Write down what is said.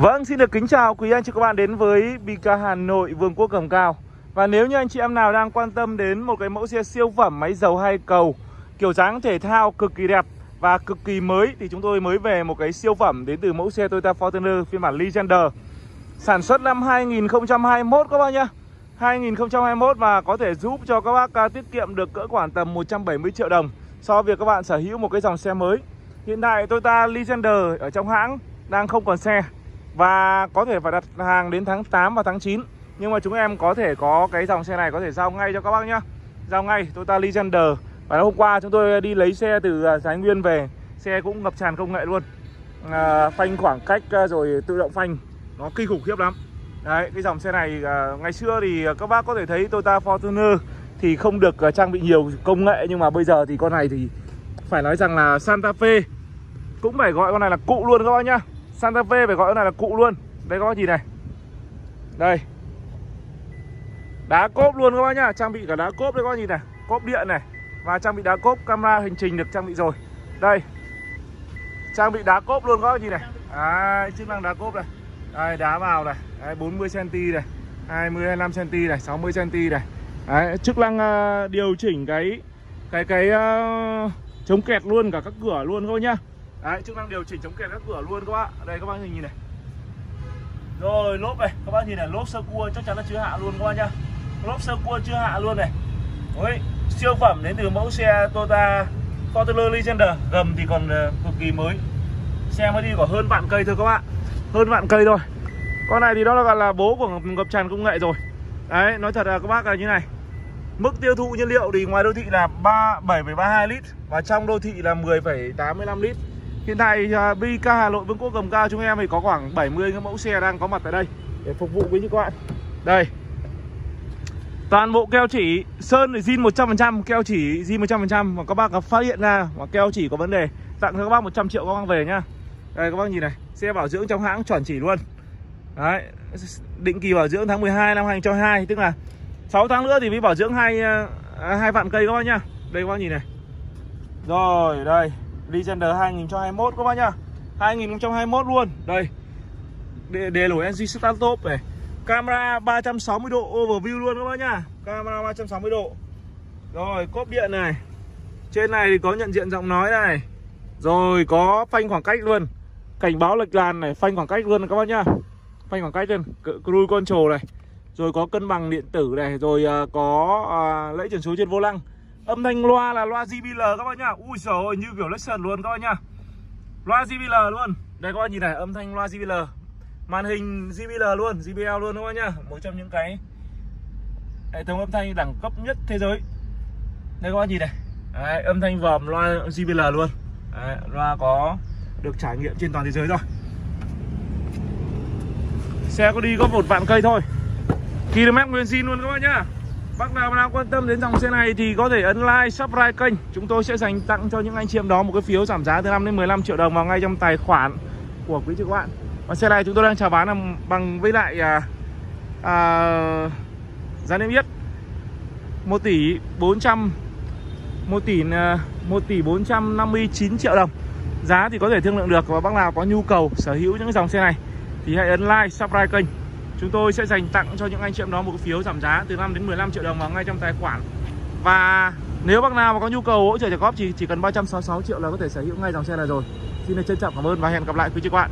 Vâng, xin được kính chào quý anh chị các bạn đến với Bika Hà Nội, Vương quốc Cầm Cao. Và nếu như anh chị em nào đang quan tâm đến một cái mẫu xe siêu phẩm máy dầu hai cầu Kiểu dáng thể thao cực kỳ đẹp và cực kỳ mới Thì chúng tôi mới về một cái siêu phẩm đến từ mẫu xe Toyota Fortuner phiên bản Legender. Sản xuất năm 2021 các bác nhá. 2021 và có thể giúp cho các bác à, tiết kiệm được cỡ khoảng tầm 170 triệu đồng So với việc các bạn sở hữu một cái dòng xe mới. Hiện tại Toyota Legender ở trong hãng đang không còn xe và có thể phải đặt hàng đến tháng 8 và tháng 9 Nhưng mà chúng em có thể có cái dòng xe này có thể giao ngay cho các bác nhá. Giao ngay Toyota Legender Và hôm qua chúng tôi đi lấy xe từ à, Thái Nguyên về. Xe cũng ngập tràn công nghệ luôn. À, Phanh khoảng cách à, rồi tự động phanh. Nó kinh khủng khiếp lắm. Đấy, cái dòng xe này à, ngày xưa thì các bác có thể thấy Toyota Fortuner thì không được à, trang bị nhiều công nghệ. Nhưng mà bây giờ thì con này thì phải nói rằng là Santa Fe cũng phải gọi con này là cụ luôn các bác nhá. Santa Fe phải gọi này là cụ luôn. Đây các bác nhìn này. Đây. Đá cốp luôn các bác nhá. Trang bị cả đá cốp đây các bác nhìn này. Cốp điện này. Và trang bị đá cốp camera hành trình được trang bị rồi. Đây. Trang bị đá cốp luôn các bác nhìn này. À, chức năng đá cốp này. Đây đá vào này. Đấy, 40 cm này. 20 25 cm này. 60 cm này. Đấy, chức năng uh, điều chỉnh cái cái cái uh, chống kẹt luôn cả các cửa luôn thôi nhá. Đấy, chức năng điều chỉnh chống kẹt các cửa luôn các bác. Đây các bác nhìn này. Rồi lốp này các bác nhìn này lốp sơ cua chắc chắn là chưa hạ luôn các bác nhá. Lốp sơ cua chưa hạ luôn này. Ôi, siêu phẩm đến từ mẫu xe Toyota Fortuner Legender. Gầm thì còn ờ, cực kỳ mới. Xe mới đi có hơn vạn cây thôi các bạn hơn vạn cây thôi. Con này thì đó là gọi là bố của ngập tràn công nghệ rồi. Đấy nói thật là các bác là như này. Mức tiêu thụ nhiên liệu thì ngoài đô thị là 3 7,32 lít và trong đô thị là 10,85 lít. Hiện tại à, BK Hà Nội Vương quốc Cầm Cao chúng em thì có khoảng 70 cái mẫu xe đang có mặt tại đây để phục vụ với những các bạn. Đây. Toàn bộ keo chỉ sơn thì zin 100%, keo chỉ zin 100% và các bác có phát hiện ra mà keo chỉ có vấn đề tặng cho các bác 100 triệu các bác về nhá. Đây các bác nhìn này, xe bảo dưỡng trong hãng chuẩn chỉ luôn. Đấy, định kỳ bảo dưỡng tháng 12 năm 2022 tức là 6 tháng nữa thì mới bảo dưỡng hai à, hai vạn cây các bác nhá. Đây các bác nhìn này. Rồi, đây. Legender 2021 các bác nhá. 2021 luôn. Đây. Để, đề lỗi NG Start Top này. Camera 360 độ overview luôn các bác nhá. Camera 360 độ. Rồi, cốp điện này. Trên này thì có nhận diện giọng nói này. Rồi, có phanh khoảng cách luôn. Cảnh báo lệch làn này, phanh khoảng cách luôn các bác nhá. Phanh khoảng cách luôn, cruise control này rồi có cân bằng điện tử này rồi uh, có à, uh, lẫy chuyển số trên vô lăng âm thanh loa là loa JBL các bác nhá. Ui trời ơi như kiểu Lexus luôn các bác nhá. Loa JBL luôn. Đây các bác nhìn này âm thanh loa JBL màn hình JBL luôn JBL luôn các bác nhá. Một trong những cái hệ thống âm thanh đẳng cấp nhất thế giới. Đây các bác nhìn này. Đấy, âm thanh vòm loa JBL luôn. Đấy, loa có được trải nghiệm trên toàn thế giới rồi. Xe có đi có một vạn cây thôi. Km nguyên zin luôn các bác nhá. Bác nào đang quan tâm đến dòng xe này thì có thể ấn like, subscribe kênh. Chúng tôi sẽ dành tặng cho những anh chị em đó một cái phiếu giảm giá từ 5 đến 15 triệu đồng vào ngay trong tài khoản của quý chị các bạn. Và xe này chúng tôi đang chào bán là bằng với lại à, à, giá niêm yết 1 tỷ 400 1 tỷ à, 1 tỷ 459 triệu đồng. Giá thì có thể thương lượng được và bác nào có nhu cầu sở hữu những dòng xe này thì hãy ấn like, subscribe kênh. Chúng tôi sẽ dành tặng cho những anh chị em đó một cái phiếu giảm giá từ 5 đến 15 triệu đồng vào ngay trong tài khoản. Và nếu bác nào mà có nhu cầu hỗ trợ trả góp chỉ, chỉ cần 366 triệu là có thể sở hữu ngay dòng xe này rồi. Xin được trân trọng cảm ơn và hẹn gặp lại quý chị các bạn.